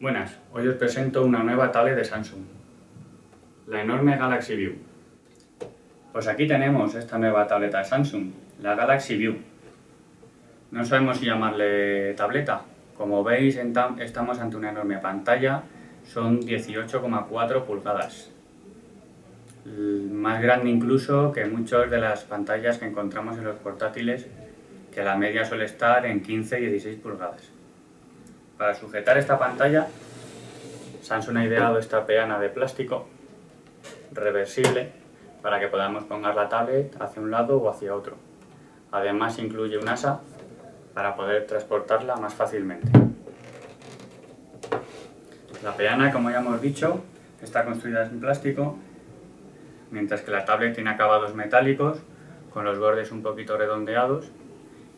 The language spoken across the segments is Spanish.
Buenas, hoy os presento una nueva tablet de Samsung, la enorme Galaxy View. Pues aquí tenemos esta nueva tableta de Samsung, la Galaxy View. No sabemos si llamarle tableta, como veis estamos ante una enorme pantalla, son 18,4 pulgadas. Más grande incluso que muchas de las pantallas que encontramos en los portátiles, que la media suele estar en 15 y 16 pulgadas. Para sujetar esta pantalla, Samsung ha ideado esta peana de plástico reversible para que podamos poner la tablet hacia un lado o hacia otro. Además incluye un asa para poder transportarla más fácilmente. La peana, como ya hemos dicho, está construida en plástico, mientras que la tablet tiene acabados metálicos, con los bordes un poquito redondeados,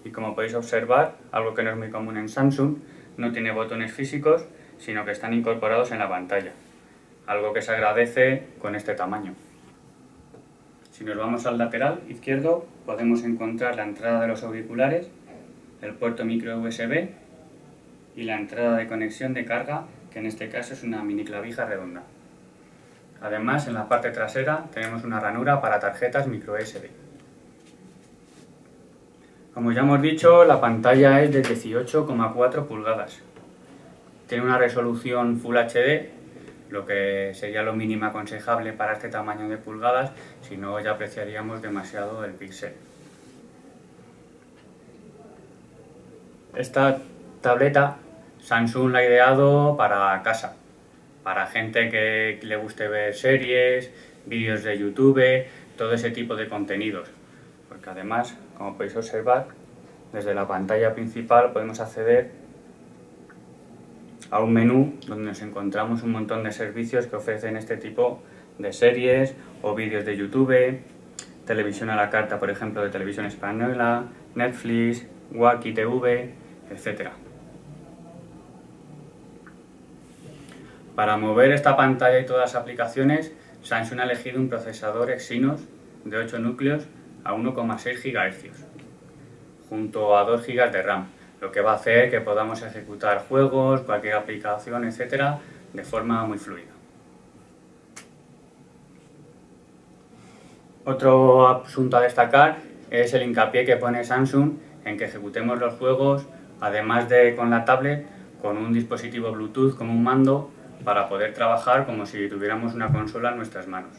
y como podéis observar, algo que no es muy común en Samsung, no tiene botones físicos, sino que están incorporados en la pantalla, algo que se agradece con este tamaño. Si nos vamos al lateral izquierdo, podemos encontrar la entrada de los auriculares, el puerto micro USB y la entrada de conexión de carga, que en este caso es una mini clavija redonda. Además, en la parte trasera tenemos una ranura para tarjetas micro SD. Como ya hemos dicho, la pantalla es de 18,4 pulgadas. Tiene una resolución Full HD, lo que sería lo mínimo aconsejable para este tamaño de pulgadas, si no ya apreciaríamos demasiado el píxel. Esta tableta Samsung la ha ideado para casa, para gente que le guste ver series, vídeos de YouTube, todo ese tipo de contenidos porque además, como podéis observar, desde la pantalla principal podemos acceder a un menú donde nos encontramos un montón de servicios que ofrecen este tipo de series o vídeos de YouTube, televisión a la carta, por ejemplo, de televisión española, Netflix, Wacky TV, etc. Para mover esta pantalla y todas las aplicaciones, Samsung ha elegido un procesador Exynos de 8 núcleos a 1,6 GHz, junto a 2 GB de RAM, lo que va a hacer que podamos ejecutar juegos, cualquier aplicación, etcétera, de forma muy fluida. Otro asunto a destacar es el hincapié que pone Samsung en que ejecutemos los juegos, además de con la tablet, con un dispositivo Bluetooth como un mando para poder trabajar como si tuviéramos una consola en nuestras manos.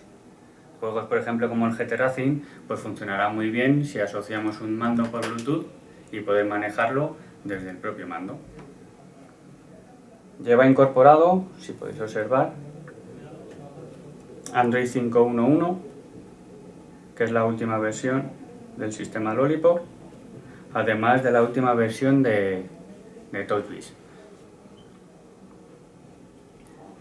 Juegos, por ejemplo, como el GT Racing, pues funcionará muy bien si asociamos un mando por Bluetooth y poder manejarlo desde el propio mando. Lleva incorporado, si podéis observar, Android 5.1.1, que es la última versión del sistema Lollipop, además de la última versión de, de TouchWiz.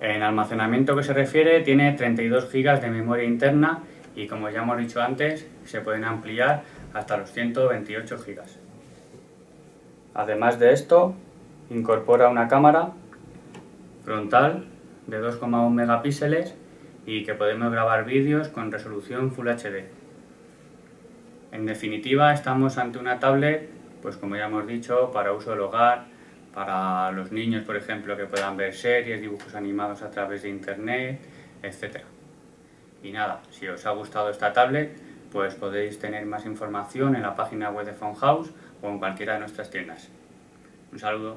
En almacenamiento que se refiere tiene 32 GB de memoria interna y como ya hemos dicho antes se pueden ampliar hasta los 128 GB. Además de esto incorpora una cámara frontal de 2,1 megapíxeles y que podemos grabar vídeos con resolución Full HD. En definitiva estamos ante una tablet, pues como ya hemos dicho, para uso del hogar, para los niños, por ejemplo, que puedan ver series, dibujos animados a través de internet, etc. Y nada, si os ha gustado esta tablet, pues podéis tener más información en la página web de House o en cualquiera de nuestras tiendas. Un saludo.